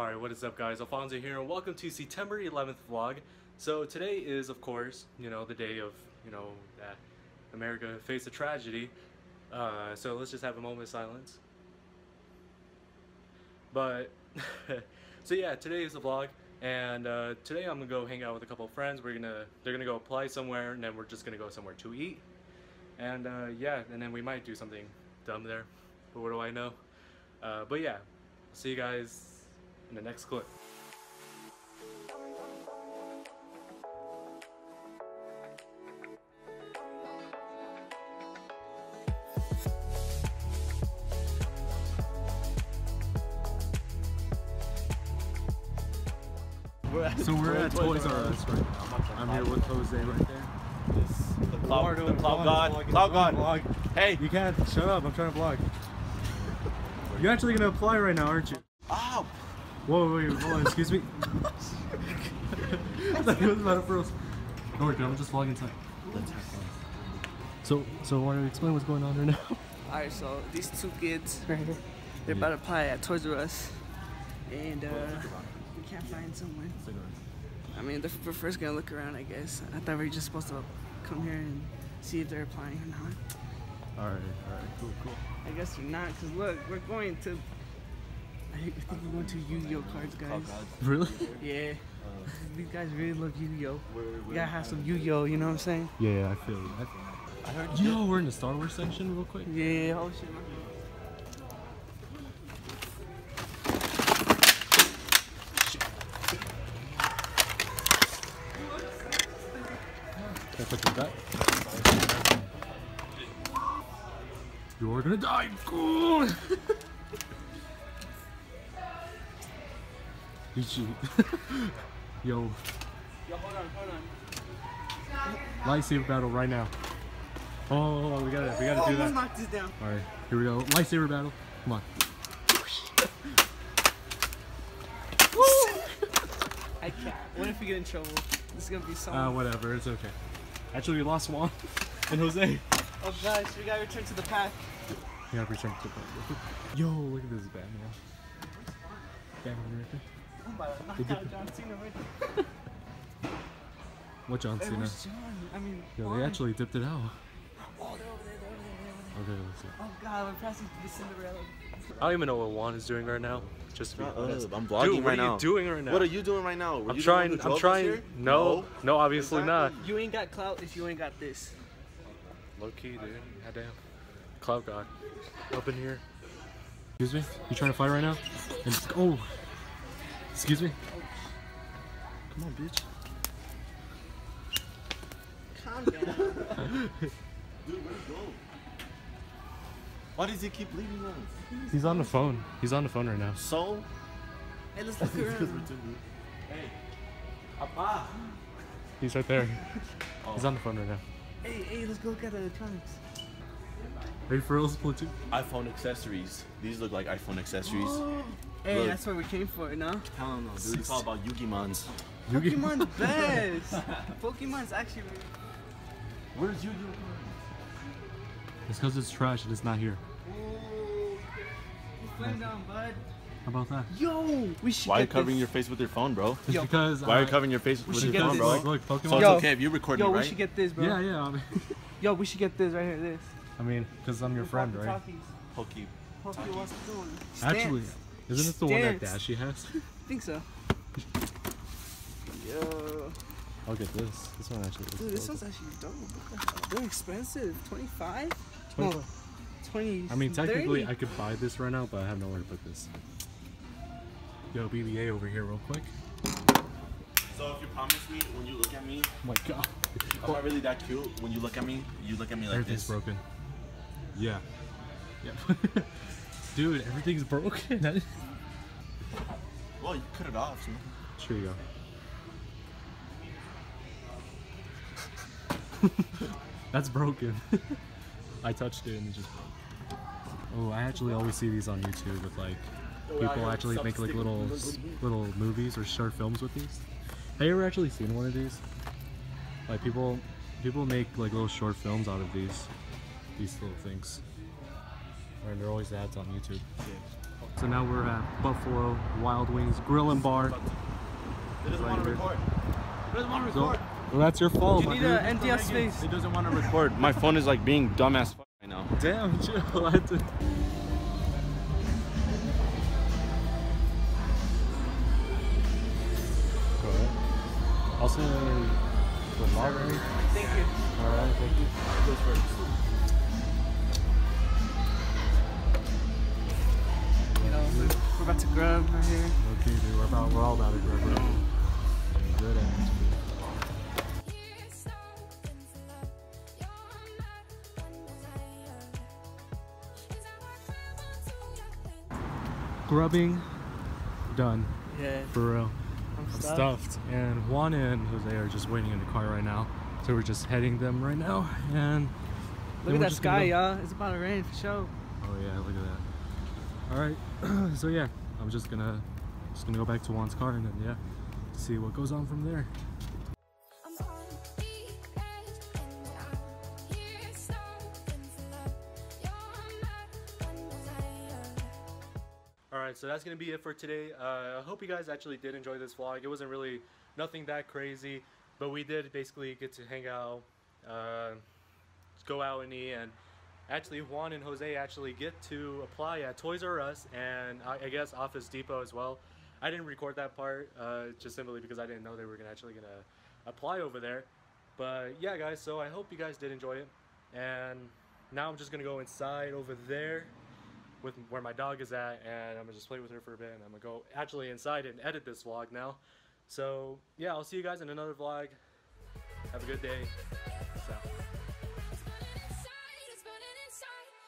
Alright, what is up guys? Alfonso here and welcome to September 11th vlog. So today is of course, you know, the day of, you know, that America faced a tragedy. Uh, so let's just have a moment of silence. But, so yeah, today is the vlog and uh, today I'm gonna go hang out with a couple of friends. We're gonna, they're gonna go apply somewhere and then we're just gonna go somewhere to eat. And uh, yeah, and then we might do something dumb there, but what do I know? Uh, but yeah, see you guys in the next clip. So we're at Toys R Us right now. I'm here with Jose right there. The cloud, the cloud god. Cloud god. Hey. You can't. Shut up. I'm trying to vlog. You're actually gonna apply right now, aren't you? Ow. Whoa, wait, hold on. Excuse me. that was about for us. Don't worry, dude, I'm just vlogging inside. Let's have fun. So, so want to explain what's going on right now? Alright, so these two kids right here, they're about to apply at Toys R Us, and uh, we can't find someone. I mean, they're, we're first gonna look around, I guess. I thought we were just supposed to come here and see if they're applying or not. All right, all right, cool, cool. I guess they're not, cause look, we're going to. I think we're going to Yu-Gi-Oh cards, guys. Really? Yeah. These guys really love Yu-Gi-Oh. You gotta have some Yu-Gi-Oh. You know what I'm saying? Yeah, yeah, I feel you. I, you. I heard. Yo, we're in the Star Wars section, real quick. Yeah. Oh shit. Can I put this back? You're gonna die. Cool. Yo, Yo, hold on, hold on. lightsaber battle right now. Oh, we gotta, we gotta Oh, do that. knock this down. All right, here we go. Lightsaber battle. Come on. I can't. What if we get in trouble? This is gonna be so. Uh, whatever. It's okay. Actually, we lost Juan and Jose. oh gosh, we gotta return to the pack. We gotta return to the Yo, look at this Batman. Batman right there. I'm about to knock They did out John Cena right there. What John Hey, Cena? where's John? I mean, Yo, Juan. they actually dipped it out. Oh, they're over there, they're over there, they're over there. Okay, let's see. Oh god, we're passing through the Cinderella. I don't even know what Juan is doing right now. Just to be honest. I'm vlogging Dude, what right are now. you doing right now? What are you doing right now? Were I'm you trying. I'm trying. here? No, no, obviously Exactly. You ain't got clout if you ain't got this. Low key, dude. Goddamn. Cloud God. Up in here. Excuse me? You trying to fight right now? And oh. Excuse me? Come on, bitch. Calm down. Dude, where'd he go? Why does he keep leaving us? He's on the phone. He's on the phone right now. So? hey, let's look Because we're around. Hey. Papa. He's right there. Oh. He's on the phone right now. Hey, hey, let's go look at the electronics. Are you for real, Splatoon? iPhone accessories. These look like iPhone accessories. Hey, Look. that's what we came for, no? Hell no, dude. It's all about Yu-Gi-Mons. Pokemon's best. Pokemon's actually. Where's Yu-Gi-Oh? It's because it's trash and it's not here. Ooh, you flamed down, bud. How about that? Yo, we should. Why are you covering this. your face with your phone, bro? It's Yo. because Why are I- you covering your face with should your get phone, this. bro? Look, look, So it's Yo. okay if you record Yo, me, we should get this, bro. Yeah, yeah. I mean, Yo, we should get this right here. This. I mean, because I'm your friend, right? Talkies. Pokey. Poke what's doing? Actually, isn't this the one that Stance. Dashy has? I think so. Yo, I'll get this. This one actually. looks dude, this dope. one's actually dope. They're expensive. Twenty-five. 25. No, twenty. I mean, technically, 30. I could buy this right now, but I have nowhere to put this. Yo, BBA over here, real quick. So if you promise me when you look at me, Oh my god. I'm not really that cute. When you look at me, you look at me like Everything's this. broken. Yeah. Yep. Dude, everything's broken. Well, you cut it off. So. Here you go. That's broken. I touched it and it just broke. Oh, I actually always see these on YouTube with like oh, people actually make like little little movies or short films with these. Have you ever actually seen one of these? Like people people make like little short films out of these these little things. And they're always ads on YouTube. So now we're at Buffalo Wild Wings Grill and Bar. It doesn't want to record. It doesn't want to So, record. well, that's your fault, You need dude. a NDS space. It doesn't want to record. My phone is like being dumbass fuck right now. Damn, chill. I had to- Go. I'll say the strawberry. Thank you. All right, thank you. Goes first. We're, we're about to grub right here. Okay, dude, we're about we're all about it, bro. bro. Good ass. Grubbing, done Yeah, for real. I'm I'm stuffed. stuffed. And Juan and Jose are just waiting in the car right now. So we're just heading them right now. And Look at that sky, y'all. It's about to rain for sure. Oh yeah, look at that. All right. so yeah, I'm just gonna just gonna go back to Juan's car and then yeah, see what goes on from there. I'm on the edge and I'm here something for love. You're not undesired. All right, so that's gonna be it for today. Uh, I hope you guys actually did enjoy this vlog. It wasn't really nothing that crazy, but we did basically get to hang out, uh, go out and eat, and actually Juan and Jose actually get to apply at Toys R Us and I, I guess Office Depot as well. I didn't record that part uh, just simply because I didn't know they were gonna actually gonna apply over there. But yeah, guys, so I hope you guys did enjoy it. And now I'm just gonna go inside over there with where my dog is at and I'm gonna just play with her for a bit and I'm gonna go actually inside and edit this vlog now. So yeah, I'll see you guys in another vlog. Have a good day inside.